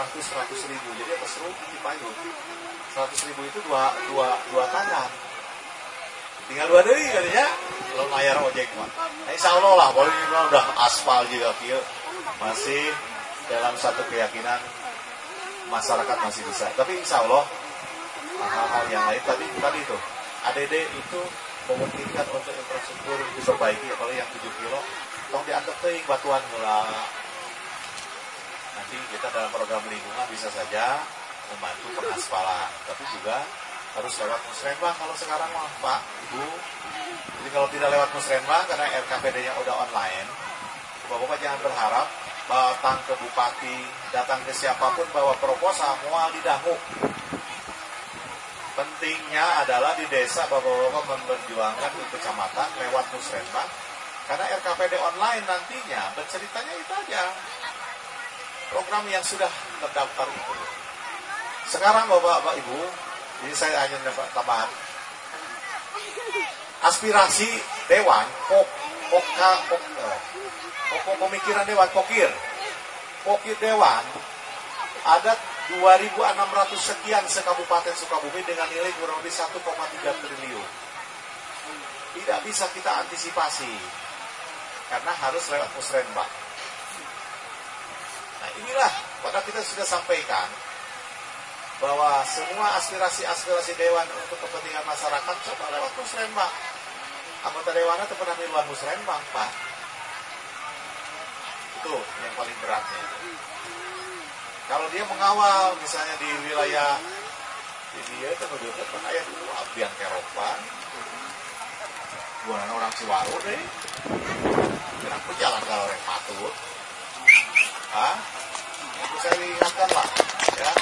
ratus seratus ribu. Jadi atas di payung. Seratus ribu itu dua dua dua tangan. Tinggal dua dari katanya lo mayar ojek mah nah, insya Allah lah boleh udah aspal juga kia masih dalam satu keyakinan masyarakat masih bisa. Tapi insya Allah hal-hal yang lain tadi tadi itu ADD itu memungkinkan untuk infrastruktur diperbaiki apalagi yang 7 kilo. Tong diantar ting batuan gula nanti kita dalam program lingkungan bisa saja membantu pengaspalan. Tapi juga harus lewat musrenbang kalau sekarang mah Pak Ibu. Jadi kalau tidak lewat musrenbang karena RKPD-nya udah online Bapak-bapak jangan berharap datang ke bupati datang ke siapa pun bawa proposal mual didahu pentingnya adalah di desa bapak-bapak memperjuangkan di kecamatan lewat musrenbang karena RKPD online nantinya berceritanya itu aja program yang sudah terdaftar itu sekarang bapak-bapak ibu ini saya hanya dapat tambahan aspirasi dewan pok poka pok, pokok pemikiran dewan pokir pokir dewan ada 2.600 sekian sekabupaten Sukabumi dengan nilai kurang lebih 1,3 triliun. Tidak bisa kita antisipasi karena harus lewat musrenbang. Kita sudah sampaikan bahwa semua aspirasi-aspirasi dewan untuk kepentingan masyarakat coba lewat musrenbang. Anggota dewan itu pernah di luar musrenbang, Pak. Itu yang paling beratnya. Kalau dia mengawal misalnya di wilayah di dia itu menunjukkan kan ayah dulu abian keropan bukan orang Ciwaru deh kenapa jalan kalau orang patut saya ingatkan lah ya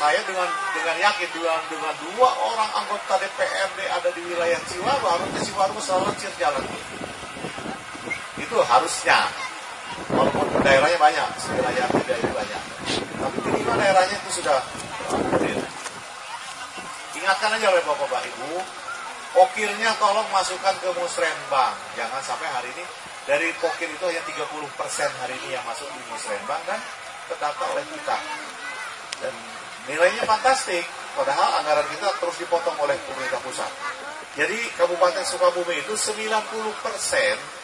saya dengan dengan yakin dengan dengan dua orang anggota DPRD ada di wilayah Ciwaru harusnya Ciwaru selalu jalan itu harusnya walaupun daerahnya banyak, wilayah daerahnya banyak. Tapi kelima daerahnya itu sudah. Ingatkan aja oleh Bapak-Bapak Ibu, pokirnya tolong masukkan ke musrenbang. Jangan sampai hari ini dari pokir itu hanya 30% hari ini yang masuk di musrenbang dan terdata oleh kita. Dan nilainya fantastik, padahal anggaran kita terus dipotong oleh pemerintah pusat. Jadi Kabupaten Sukabumi itu 90%